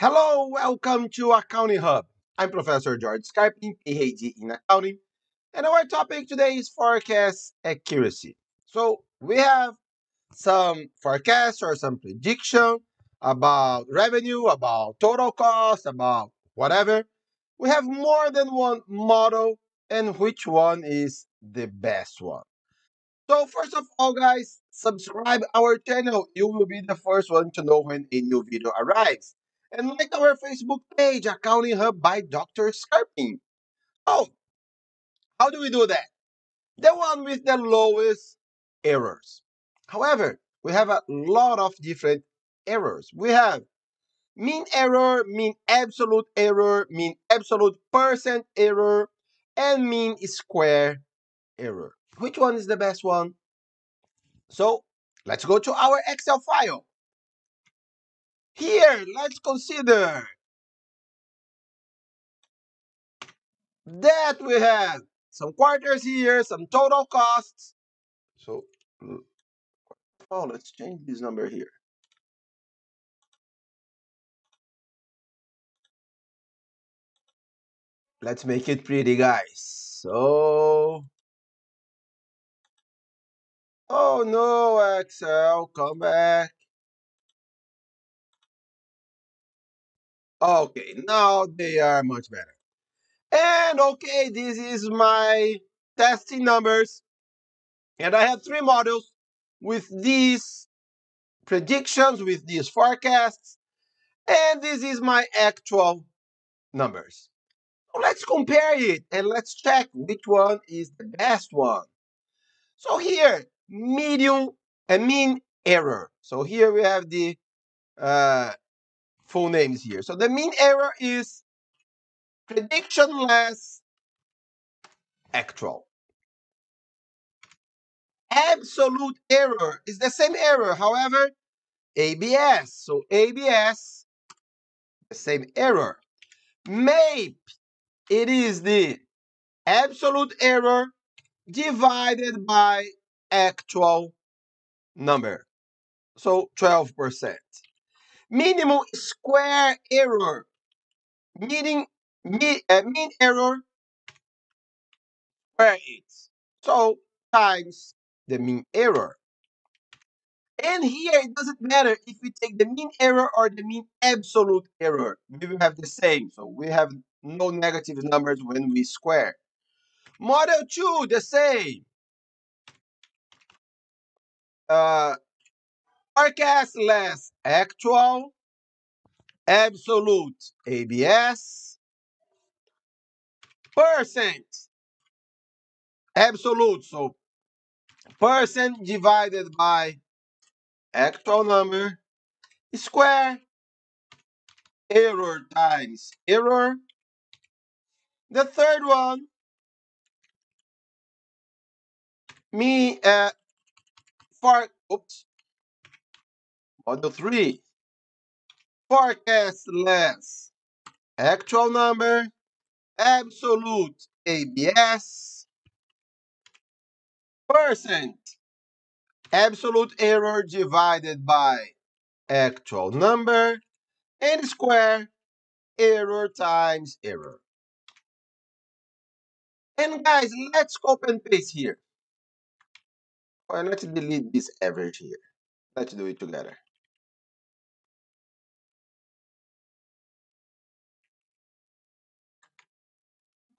Hello, welcome to Accounting Hub. I'm Professor Jorge Scarpin, PhD in accounting, and our topic today is forecast accuracy. So we have some forecast or some prediction about revenue, about total cost, about whatever. We have more than one model, and which one is the best one? So first of all, guys, subscribe our channel. You will be the first one to know when a new video arrives. And like our Facebook page, Accounting Hub by Dr. Scarpin. Oh, how do we do that? The one with the lowest errors. However, we have a lot of different errors. We have mean error, mean absolute error, mean absolute percent error, and mean square error. Which one is the best one? So let's go to our Excel file. Here, let's consider that we have some quarters here, some total costs. So, oh, let's change this number here. Let's make it pretty, guys. So, oh no, Excel, come back. Okay, now they are much better. And okay, this is my testing numbers. And I have three models with these predictions, with these forecasts. And this is my actual numbers. So let's compare it and let's check which one is the best one. So here, medium and mean error. So here we have the uh, full names here. So the mean error is prediction less actual. Absolute error is the same error, however, ABS. So ABS, the same error. MAPE, it is the absolute error divided by actual number. So 12% minimum square error, meaning mean, uh, mean error square it. So times the mean error. And here it doesn't matter if we take the mean error or the mean absolute error. We will have the same. So we have no negative numbers when we square. Model 2, the same. Uh, forecast less actual, absolute ABS, percent, absolute, so percent divided by actual number, square, error times error. The third one, me, uh, for, oops, Model 3. Forecast less. Actual number. Absolute ABS. Percent. Absolute error divided by actual number. And square. Error times error. And guys, let's copy and paste here. Or let's delete this average here. Let's do it together.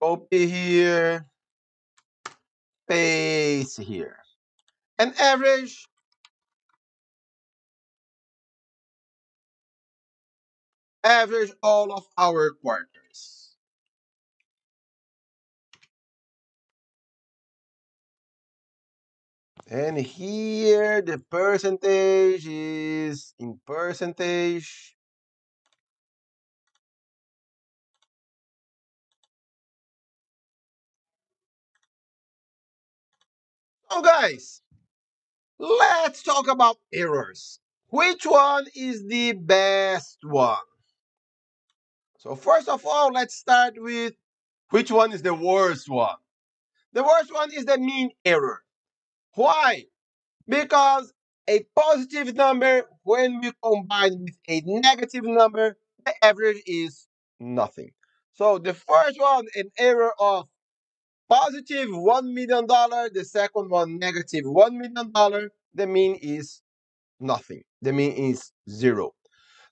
Copy here, paste here. And average average all of our quarters. And here the percentage is in percentage. So guys, let's talk about errors. Which one is the best one? So first of all, let's start with which one is the worst one. The worst one is the mean error. Why? Because a positive number, when we combine with a negative number, the average is nothing. So the first one, an error of positive $1 million. The second one, negative $1 million. The mean is nothing. The mean is zero.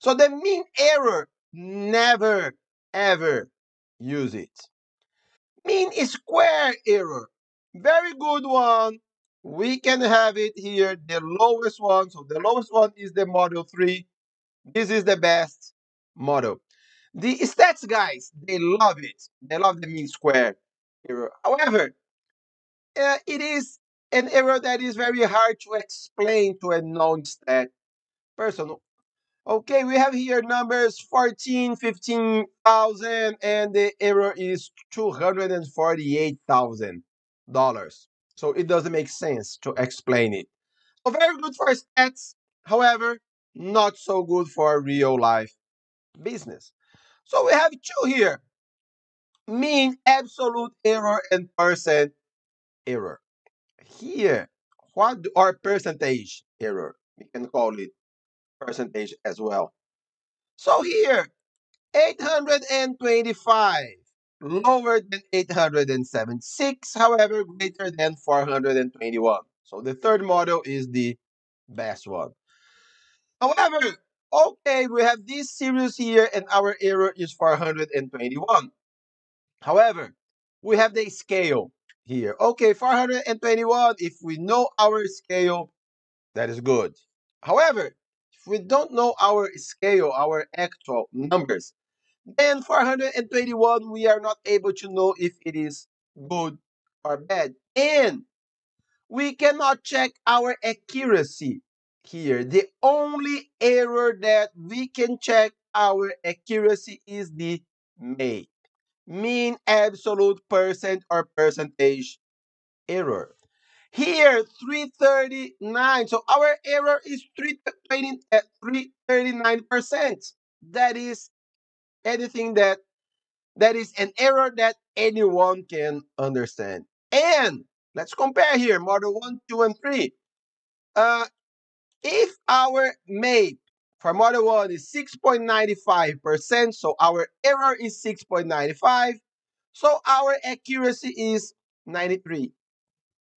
So the mean error, never, ever use it. Mean square error, very good one. We can have it here, the lowest one. So the lowest one is the model 3. This is the best model. The stats guys, they love it. They love the mean square error. However, uh, it is an error that is very hard to explain to a non-stat person. Okay, we have here numbers 14, 15,000, and the error is $248,000. So it doesn't make sense to explain it. So very good for stats, however, not so good for real life business. So we have two here mean absolute error and percent error. Here, what are percentage error? We can call it percentage as well. So here, 825 lower than 876, however, greater than 421. So the third model is the best one. However, okay, we have this series here and our error is 421. However, we have the scale here. Okay, 421, if we know our scale, that is good. However, if we don't know our scale, our actual numbers, then 421, we are not able to know if it is good or bad. And we cannot check our accuracy here. The only error that we can check our accuracy is the MAPE, mean absolute percent or percentage error. Here, 339. So our error is 339%. That is anything that that is an error that anyone can understand. And let's compare here, model 1, 2, and 3. Uh, if our MAPE for model 1 is 6.95%, so our error is 6.95, so our accuracy is 93.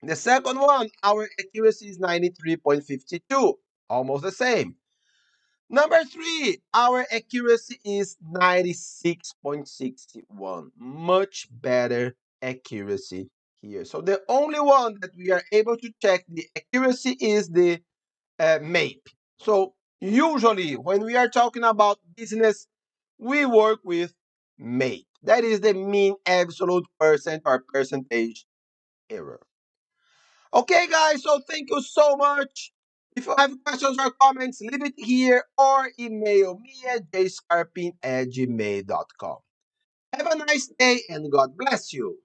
The second one, our accuracy is 93.52, almost the same. Number three, our accuracy is 96.61, much better accuracy here. So the only one that we are able to check the accuracy is the uh, MAPE. So usually when we are talking about business, we work with MAPE. That is the mean absolute percent or percentage error. Okay, guys, so thank you so much. If you have questions or comments, leave it here or email me at jscarpin at gmail.com. Have a nice day and God bless you.